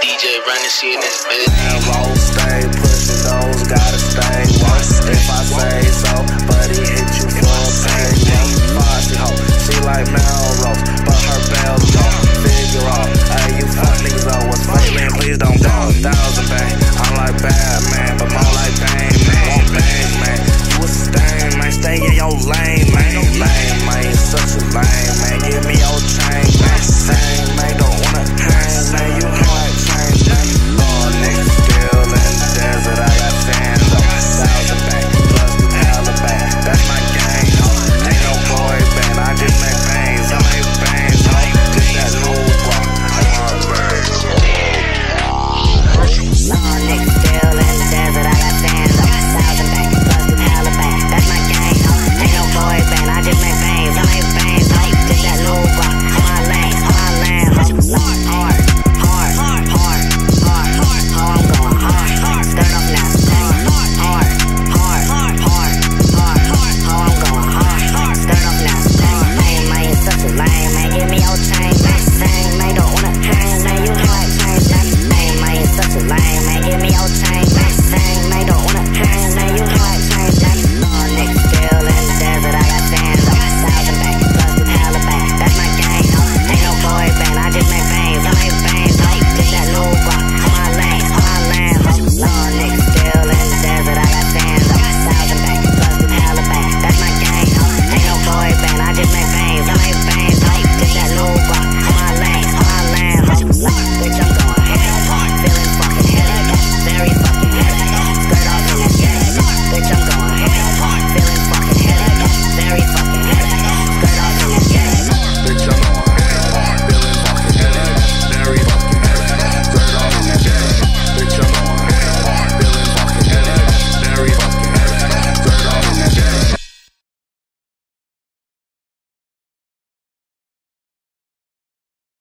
DJ running shit in this bitch. Roll, stay, pushing those, gotta stay. If I say fame and give me all